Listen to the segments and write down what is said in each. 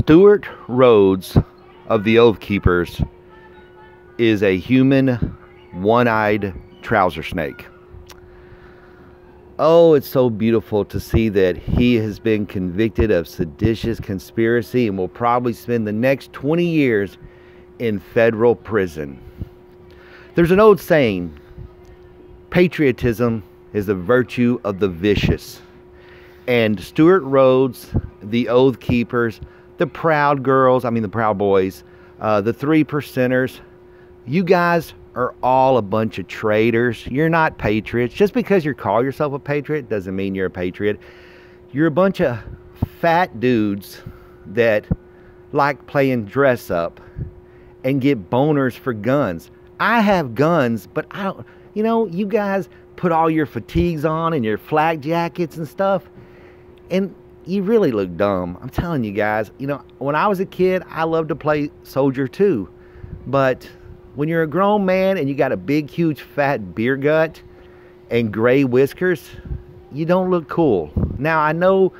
Stewart Rhodes of the Oath Keepers is a human one eyed trouser snake. Oh, it's so beautiful to see that he has been convicted of seditious conspiracy and will probably spend the next 20 years in federal prison. There's an old saying patriotism is the virtue of the vicious. And Stewart Rhodes, the Oath Keepers, the Proud Girls, I mean the Proud Boys, uh, the Three Percenters, you guys are all a bunch of traitors. You're not patriots. Just because you call yourself a patriot doesn't mean you're a patriot. You're a bunch of fat dudes that like playing dress up and get boners for guns. I have guns, but I don't, you know, you guys put all your fatigues on and your flag jackets and stuff, and you really look dumb. I'm telling you guys, you know, when I was a kid, I loved to play soldier too, but when you're a grown man and you got a big, huge, fat beer gut and gray whiskers, you don't look cool. Now, I know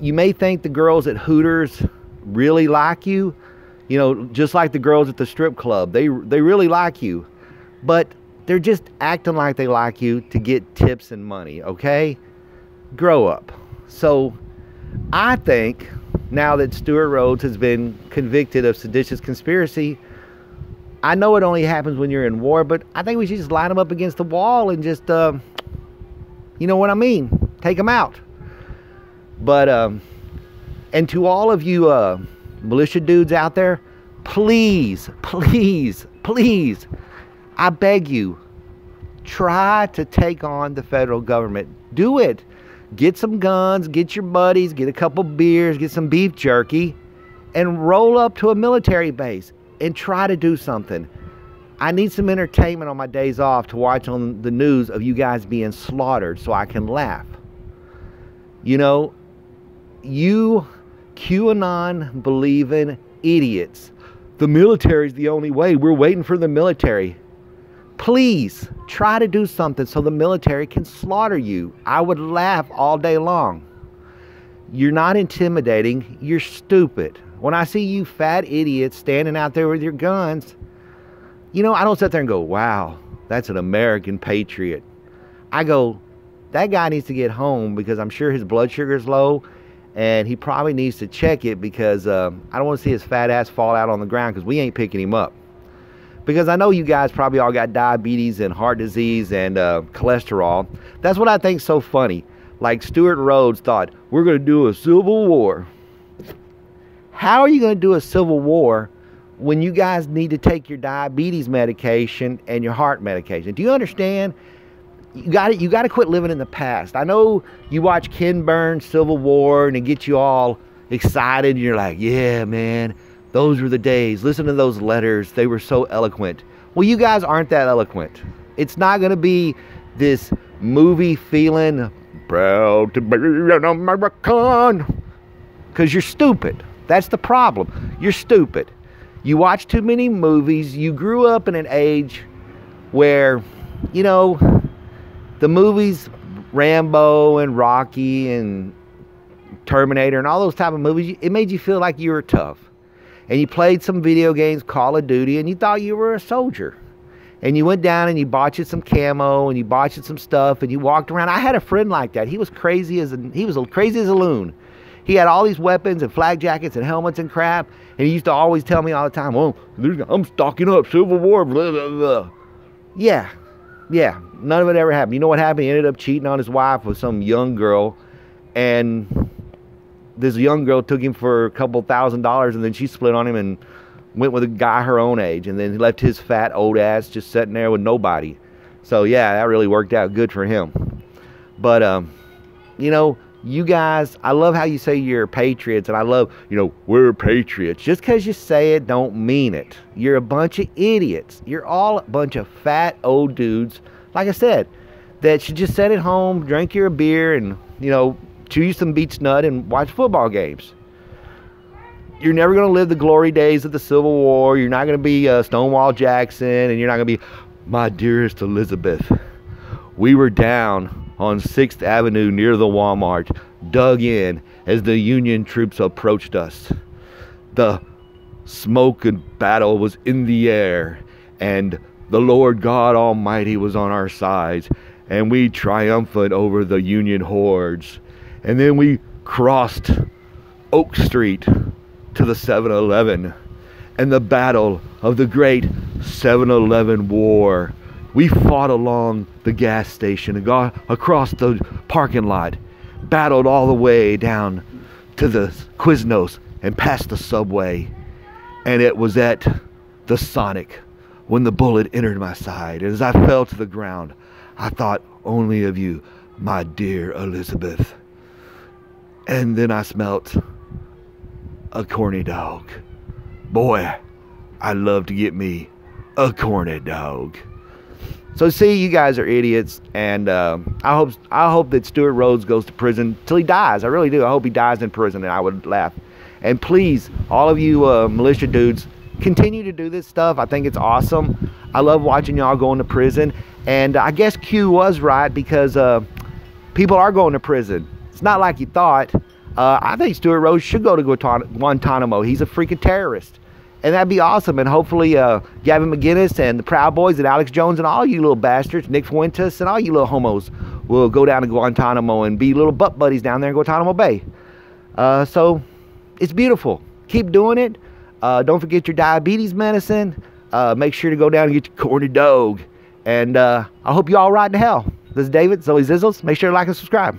you may think the girls at Hooters really like you, you know, just like the girls at the strip club. They, they really like you, but they're just acting like they like you to get tips and money, okay? Grow up. So, I think now that Stewart Rhodes has been convicted of seditious conspiracy, I know it only happens when you're in war, but I think we should just line them up against the wall and just, uh, you know what I mean? Take them out. But, um, and to all of you uh, militia dudes out there, please, please, please, I beg you, try to take on the federal government. Do it. Get some guns, get your buddies, get a couple beers, get some beef jerky, and roll up to a military base and try to do something. I need some entertainment on my days off to watch on the news of you guys being slaughtered so I can laugh. You know, you QAnon believing idiots. The military's the only way. We're waiting for the military. Please try to do something so the military can slaughter you. I would laugh all day long. You're not intimidating, you're stupid. When I see you fat idiots standing out there with your guns, you know, I don't sit there and go, wow, that's an American patriot. I go, that guy needs to get home because I'm sure his blood sugar is low and he probably needs to check it because uh, I don't want to see his fat ass fall out on the ground because we ain't picking him up. Because I know you guys probably all got diabetes and heart disease and uh, cholesterol. That's what I think's so funny. Like Stewart Rhodes thought, we're going to do a civil war. How are you going to do a civil war when you guys need to take your diabetes medication and your heart medication? Do you understand? You got to you got to quit living in the past. I know you watch Ken Burns Civil War and it gets you all excited. You're like, yeah, man, those were the days. Listen to those letters; they were so eloquent. Well, you guys aren't that eloquent. It's not going to be this movie feeling proud to be an American because you're stupid. That's the problem. You're stupid. You watch too many movies. You grew up in an age where, you know, the movies Rambo and Rocky and Terminator and all those type of movies, it made you feel like you were tough. And you played some video games, Call of Duty, and you thought you were a soldier. And you went down and you bought you some camo and you bought you some stuff and you walked around. I had a friend like that. He was crazy as a, he was crazy as a loon. He had all these weapons and flag jackets and helmets and crap. And he used to always tell me all the time, "Oh, I'm stocking up, Civil War." Blah, blah, blah. Yeah, yeah. None of it ever happened. You know what happened? He ended up cheating on his wife with some young girl, and this young girl took him for a couple thousand dollars, and then she split on him and went with a guy her own age, and then he left his fat old ass just sitting there with nobody. So yeah, that really worked out good for him. But um, you know, you guys, I love how you say you're patriots, and I love, you know, we're patriots. Just because you say it, don't mean it. You're a bunch of idiots. You're all a bunch of fat old dudes, like I said, that should just sit at home, drink your beer, and, you know, chew some Beech-Nut and watch football games. You're never going to live the glory days of the Civil War. You're not going to be uh, Stonewall Jackson, and you're not going to be my dearest Elizabeth. We were down on 6th Avenue near the Walmart dug in as the Union troops approached us. the smoke and battle was in the air, and the Lord God Almighty was on our sides, and we triumphant over the Union hordes. And then we crossed Oak Street to the 7 Eleven and the battle of the great 7 Eleven War. We fought along the gas station and got across the parking lot, battled all the way down to the Quiznos and past the subway. And it was at the Sonic when the bullet entered my side. And as I fell to the ground, I thought only of you, my dear Elizabeth. And then I smelt a corny dog. Boy, I'd love to get me a corny dog. So see, you guys are idiots, and uh, I hope I hope that Stewart Rhodes goes to prison till he dies. I really do. I hope he dies in prison, and I would laugh. And please, all of you uh, militia dudes, continue to do this stuff. I think it's awesome. I love watching y'all going to prison, and I guess Q was right because uh, people are going to prison. It's not like you thought. Uh, I think Stewart Rhodes should go to Guantanamo. He's a freaking terrorist. And that'd be awesome. And hopefully, uh, Gavin McInnes and the Proud Boys and Alex Jones and all you little bastards, Nick Fuentes and all you little homos will go down to Guantanamo and be little butt buddies down there in Guantanamo Bay. Uh, so it's beautiful. Keep doing it. Uh, don't forget your diabetes medicine. Uh, make sure to go down and get your corny dog. And uh, I hope you all ride to hell. This is David, Zoeii ZiZZles. Make sure to like and subscribe.